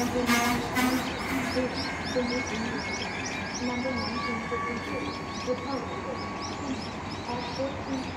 Number 1952, Republic, Arthur